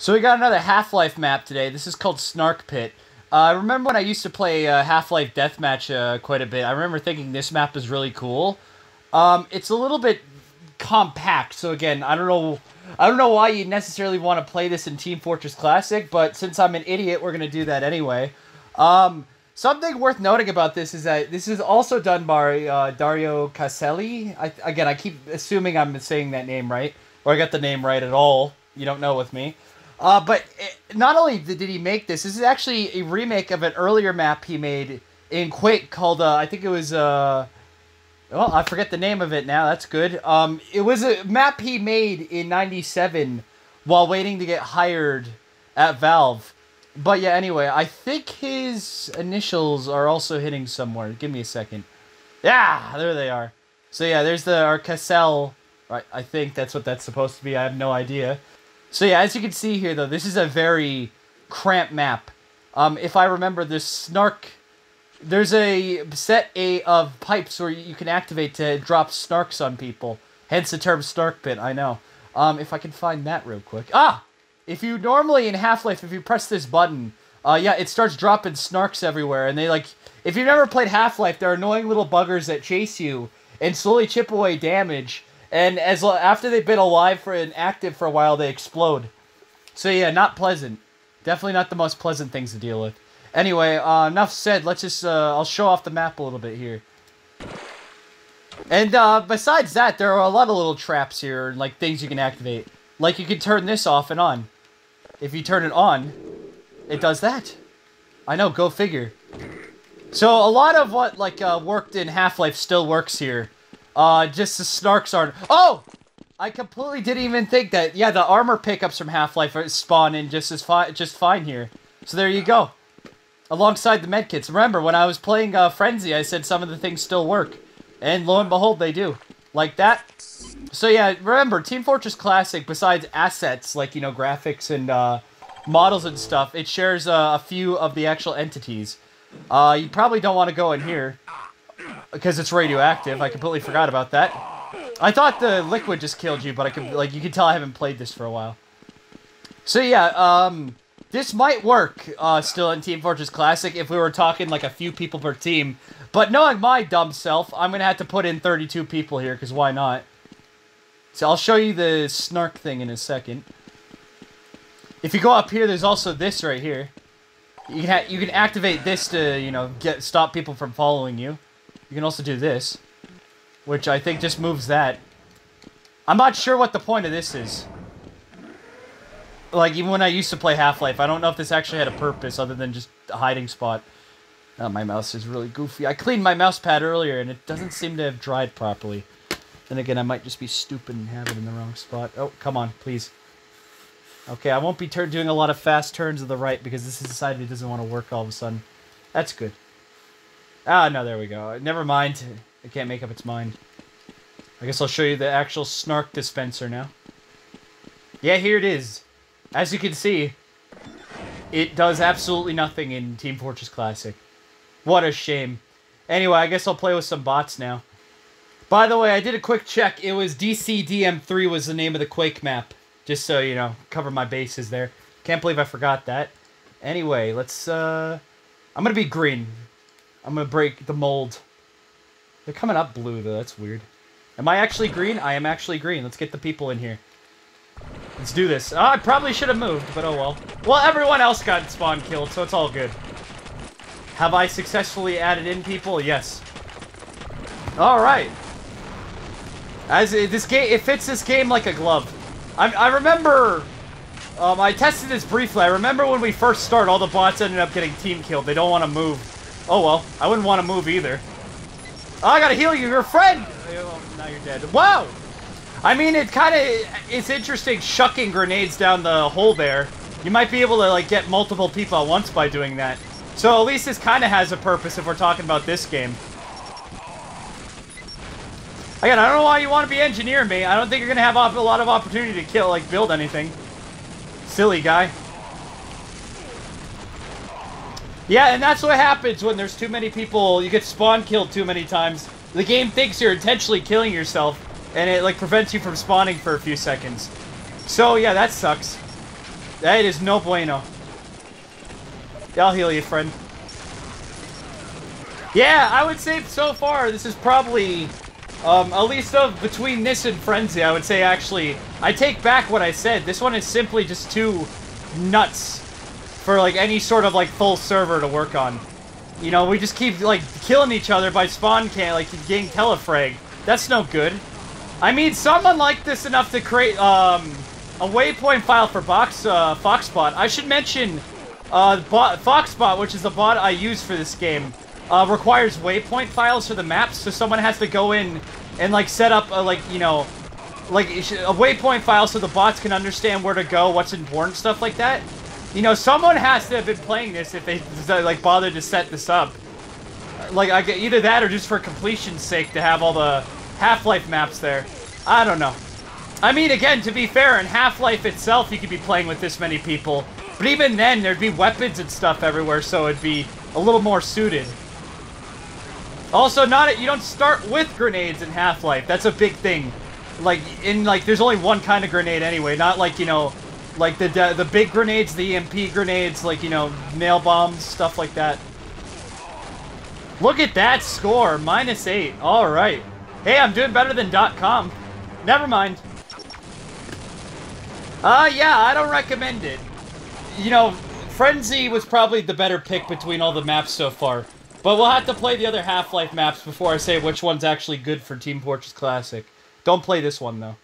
So we got another Half-Life map today. This is called Snark Pit. Uh, I remember when I used to play uh, Half-Life Deathmatch uh, quite a bit. I remember thinking this map is really cool. Um, it's a little bit compact, so again, I don't know, I don't know why you necessarily want to play this in Team Fortress Classic, but since I'm an idiot, we're gonna do that anyway. Um, something worth noting about this is that this is also done by uh, Dario Casali. I, again, I keep assuming I'm saying that name right, or I got the name right at all. You don't know with me. Uh, but it, not only did he make this, this is actually a remake of an earlier map he made in Quake called, uh, I think it was, uh, well, I forget the name of it now. That's good. Um, it was a map he made in 97 while waiting to get hired at Valve. But yeah, anyway, I think his initials are also hitting somewhere. Give me a second. Yeah, there they are. So yeah, there's the our Cassell. Right, I think that's what that's supposed to be. I have no idea. So yeah, as you can see here, though, this is a very cramped map. Um, if I remember, there's snark. There's a set a of pipes where you can activate to drop snarks on people. Hence the term snark pit. I know. Um, if I can find that real quick. Ah, if you normally in Half Life, if you press this button, uh, yeah, it starts dropping snarks everywhere, and they like. If you've never played Half Life, they're annoying little buggers that chase you and slowly chip away damage and as after they've been alive for and active for a while, they explode. So yeah, not pleasant. Definitely not the most pleasant things to deal with. Anyway, uh, enough said. Let's just uh, I'll show off the map a little bit here. And uh, besides that, there are a lot of little traps here, like things you can activate. Like you can turn this off and on. If you turn it on, it does that. I know, go figure. So a lot of what like uh, worked in Half-Life still works here. Uh, just the snarks aren't. Oh! I completely didn't even think that. Yeah, the armor pickups from Half-Life spawn in just as fine, just fine here. So there you go. Alongside the medkits. Remember, when I was playing uh, Frenzy, I said some of the things still work. And lo and behold, they do. Like that. So yeah, remember, Team Fortress Classic, besides assets, like, you know, graphics and uh, models and stuff, it shares uh, a few of the actual entities. Uh, you probably don't want to go in here because it's radioactive. I completely forgot about that. I thought the liquid just killed you, but I could like you can tell I haven't played this for a while. So yeah, um, this might work uh, still in Team Fortress Classic if we were talking like a few people per team. But knowing my dumb self, I'm gonna have to put in 32 people here because why not? So I'll show you the snark thing in a second. If you go up here, there's also this right here. You can you can activate this to you know get stop people from following you. You can also do this, which I think just moves that. I'm not sure what the point of this is. Like, even when I used to play Half-Life, I don't know if this actually had a purpose other than just a hiding spot. Oh, my mouse is really goofy. I cleaned my mouse pad earlier, and it doesn't seem to have dried properly. Then again, I might just be stupid and have it in the wrong spot. Oh, come on, please. Okay, I won't be doing a lot of fast turns to the right because this is decided it doesn't want to work all of a sudden. That's good. Ah, no, there we go. Never mind. It can't make up its mind. I guess I'll show you the actual snark dispenser now. Yeah, here it is. As you can see, it does absolutely nothing in Team Fortress Classic. What a shame. Anyway, I guess I'll play with some bots now. By the way, I did a quick check. It was DCDM3 was the name of the Quake map. Just so, you know, cover my bases there. Can't believe I forgot that. Anyway, let's, uh... I'm gonna be green. I'm gonna break the mold. They're coming up blue, though. That's weird. Am I actually green? I am actually green. Let's get the people in here. Let's do this. Oh, I probably should have moved, but oh well. Well, everyone else got spawn killed, so it's all good. Have I successfully added in people? Yes. All right. As it, this game, it fits this game like a glove. I, I remember, um, I tested this briefly. I remember when we first start, all the bots ended up getting team killed. They don't want to move. Oh well, I wouldn't want to move either. Oh, I gotta heal you, your friend! Oh, now you're dead. Wow! I mean, it kind of, it's interesting shucking grenades down the hole there. You might be able to, like, get multiple people at once by doing that. So at least this kind of has a purpose if we're talking about this game. Again, I don't know why you want to be engineering me. I don't think you're going to have a lot of opportunity to kill, like, build anything. Silly guy. Yeah, and that's what happens when there's too many people. You get spawn killed too many times. The game thinks you're intentionally killing yourself, and it like prevents you from spawning for a few seconds. So yeah, that sucks. That is no bueno. I'll heal you, friend. Yeah, I would say so far this is probably, um, at least of between this and Frenzy, I would say actually, I take back what I said. This one is simply just too nuts for like any sort of like full server to work on. You know, we just keep like killing each other by spawn can like getting telefrag. That's no good. I mean, someone like this enough to create um, a waypoint file for Box uh, Foxbot. I should mention uh, bot, Foxbot, which is the bot I use for this game, uh, requires waypoint files for the maps, so someone has to go in and like set up a, like you know, like a waypoint file so the bots can understand where to go, what's important, stuff like that. You know, someone has to have been playing this if they like bothered to set this up. Like I get either that or just for completion's sake to have all the Half-Life maps there. I don't know. I mean, again, to be fair, in Half-Life itself, you could be playing with this many people. But even then, there'd be weapons and stuff everywhere, so it'd be a little more suited. Also, not you don't start with grenades in Half-Life. That's a big thing. Like in like, there's only one kind of grenade anyway. Not like you know, like the the big grenades, the EMP grenades, like you know, nail bombs, stuff like that. Look at that score, minus eight. All right. Hey, I'm doing better than .com. Never mind. Uh, yeah, I don't recommend it. You know, Frenzy was probably the better pick between all the maps so far. But we'll have to play the other Half-Life maps before I say which one's actually good for Team Fortress Classic. Don't play this one, though.